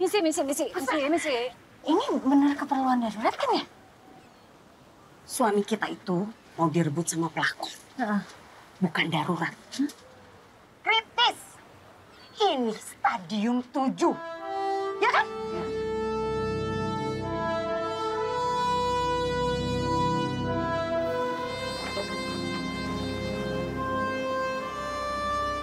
Misi, misi, misi, misi, misi. Ini benar keperluan darurat kan ya? Suami kita itu mau direbut sama pelaku. Bukan darurat. Kritis. Ini stadium 7. Ya kan?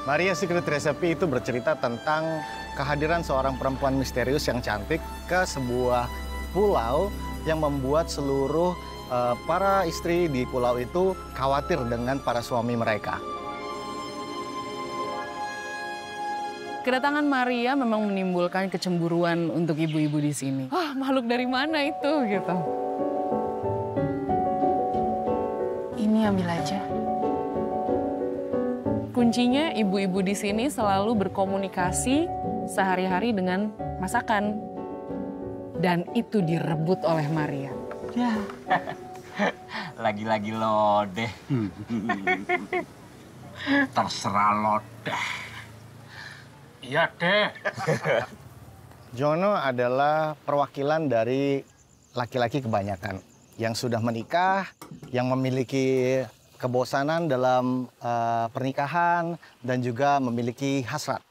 Maria Secret Recipe itu bercerita tentang kehadiran seorang perempuan misterius yang cantik ke sebuah pulau yang membuat seluruh eh, para istri di pulau itu khawatir dengan para suami mereka. Kedatangan Maria memang menimbulkan kecemburuan untuk ibu-ibu di sini. Wah, makhluk dari mana itu gitu. Ini ambil aja. Kuncinya ibu-ibu di sini selalu berkomunikasi sehari-hari dengan masakan. Dan itu direbut oleh Maria. Lagi-lagi lo deh. Terserah lo deh. Iya deh. Jono adalah perwakilan dari laki-laki kebanyakan yang sudah menikah, yang memiliki kebosanan dalam eh, pernikahan dan juga memiliki hasrat.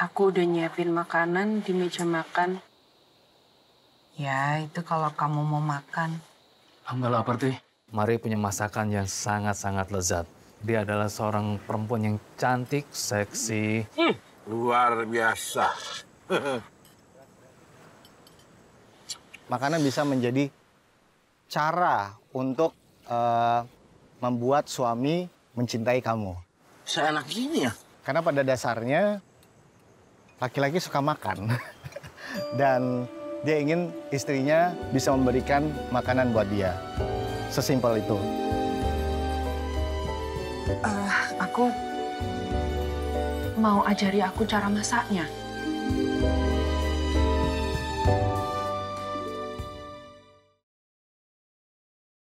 Aku udah nyiapin makanan di meja makan. Ya, itu kalau kamu mau makan. Hamba lapar tuh. Mari punya masakan yang sangat-sangat lezat. Dia adalah seorang perempuan yang cantik, seksi. Luar biasa. Makanan bisa menjadi cara untuk eh, membuat suami mencintai kamu. Seenak gini ya? Karena pada dasarnya laki-laki suka makan. Dan dia ingin istrinya bisa memberikan makanan buat dia. Sesimpel itu. Aku mau ajari aku cara masaknya.